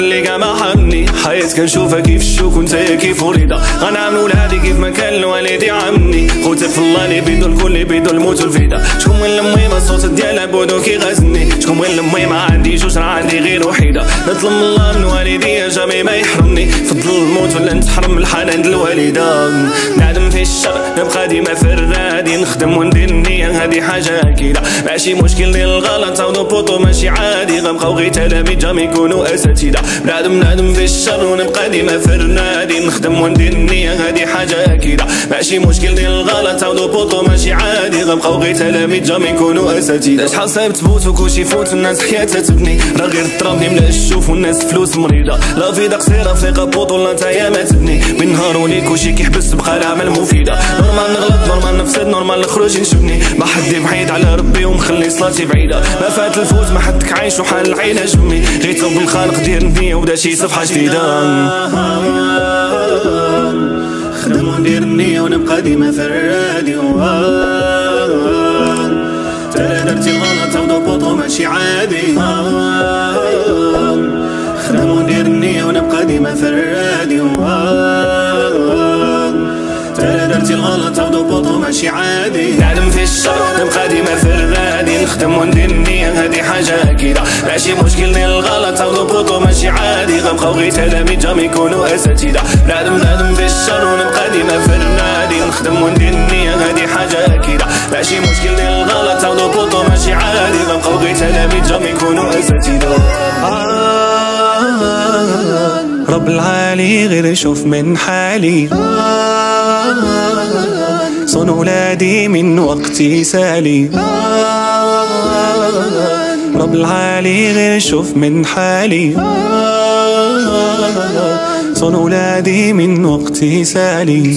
اللي حرمني حياة كنشوفها كيف الشوك وانت كيف وريدة غنعمل ولادي كيف ما كان الوالدي عمني خوتي في الله اللي بيدو الكل بيدو الموت والفدا. شكون من المهم الصوت ديالها بودو كيغازني شكون من المهم ما عنديش جوج عندي غير وحيدة. نطلب من الله من والدي جامي ما يحرمني. فضل الموت ولا نتحرم الحنان الوالدة. نعدم في الشر نبقى ديما فرادي نخدم وندير النية هادي حاجة أكيدة. ماشي مشكل ديال الغلط عادي غنبقاو غير تلاميذ جام يكونوا أساتذة بنادم نادم في الشر ونبقى ديما فرنادي نخدم وندير النية هادي حاجة أكيدة. ماشي مشكل ديال الغلط أو بوطو ماشي عادي. غنبقاو غير تلاميذ جام يكونوا أساتذة شحال صعيب تفوت وكلشي يفوت الناس حياتها تبني. راه غير التراب يملا الشوف والناس فلوس مريضة. لا فيدا قصيرة في بوطو لا نتايا ما تبني. بالنهار ولي كلشي كيحبس بقى العمل مفيدة. نورمال نغلط نورمال نفسد نورمال نخرج نشبني. ما حد بعيد على ربي ومخلي صلاتي بعيدة. ما فات الفوت ما حدك عايش وحال العين جمي. غير توب الخالق دير النية وبدا شي صفحة جديدة. خدم وندير النية ونبقى ديما في الراديو. ترى درتي الغلط أو بوطو ماشي عادي. خدم وندير النية ونبقى ديما في الراديو. ترى درتي الغلط أو بوطو ماشي عادي. نعلم في الشر نبقى ديما في الرادي نخدم وندير أكيدة ماشي مشكل ديال الغلط بوطو ماشي عادي غنبقاو غير تلاميذ جام يكونوا أساتذة. نعلم نعلم في الشر ونبقى ديما في الرادي نخدم وندير النية هادي حاجة أكيدة. ماشي مشكل ديال الغلط بوطو ماشي عادي غنبقاو غير تلاميذ جام يكونوا أساتذة. رب العالي غير يشوف من حالي. صون ولادي من وقتي سالي. رب العالي غير يشوف من حالي. صون ولادي من وقتي سالي.